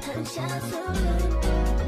谈下所有。